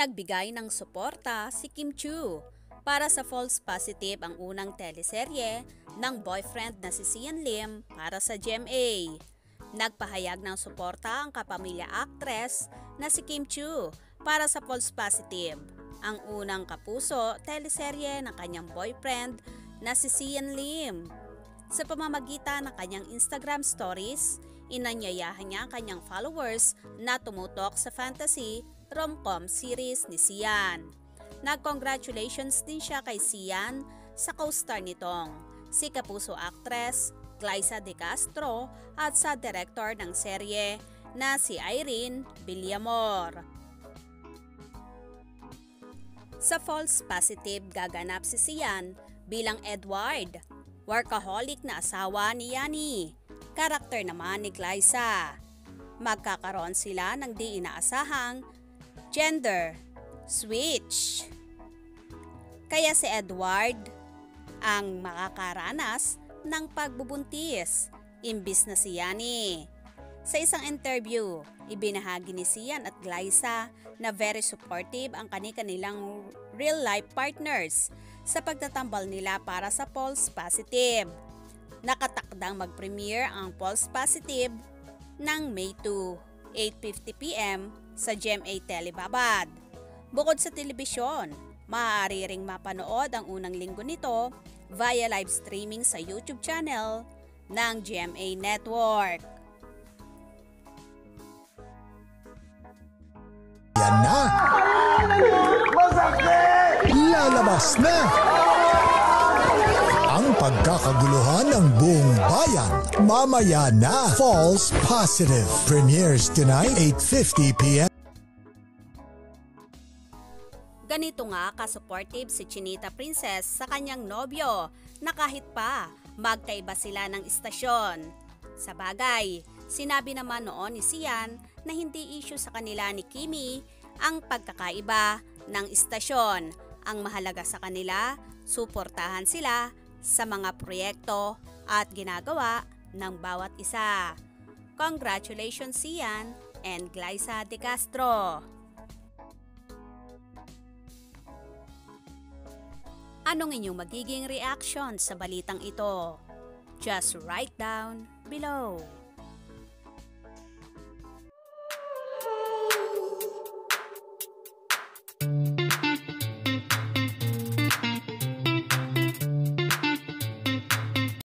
Nagbigay ng suporta si Kim Chu para sa false positive ang unang teleserye ng boyfriend na si Sian Lim para sa GMA. Nagpahayag ng suporta ang kapamilya actress na si Kim Chu para sa false positive, ang unang kapuso teleserye ng kanyang boyfriend na si Sian Lim. Sa pamamagitan ng kanyang Instagram stories, inanyayahan niya ang kanyang followers na tumutok sa fantasy rom-com series ni Sian. Nag-congratulations din siya kay Sian sa co-star nitong si Kapuso actress Glyza De Castro at sa director ng serye na si Irene Villamor. Sa false positive gaganap si Sian bilang Edward, workaholic na asawa ni Yani. Karakter naman ni Glyza. Magkakaroon sila ng di inaasahang gender switch. Kaya si Edward ang makakaranas ng pagbubuntis imbis na si Yani. Sa isang interview, ibinahagi ni Sian at Glyza na very supportive ang kanilang real-life partners sa pagtatambal nila para sa Pulse Positive. Nakatakdang mag-premiere ang Pulse Positive ng May 2, 8.50pm sa GMA Telebabad. Bukod sa telebisyon, maaari ring mapanood ang unang linggo nito via live streaming sa YouTube channel ng GMA Network. Yan na! Lalabas na! Pagkakaguluhan ng buong bayan. Mamaya na. False Positive. Premieres tonight, 8.50pm. Ganito nga ka-supportive si Chinita Princess sa kanyang nobyo na kahit pa magkaiba sila ng istasyon. Sa bagay, sinabi naman noon ni Sian na hindi issue sa kanila ni Kimi ang pagkakaiba ng istasyon. Ang mahalaga sa kanila, suportahan sila sa mga proyekto at ginagawa ng bawat isa. Congratulations Sian and Glyza De Castro! Anong inyong magiging reaction sa balitang ito? Just write down below.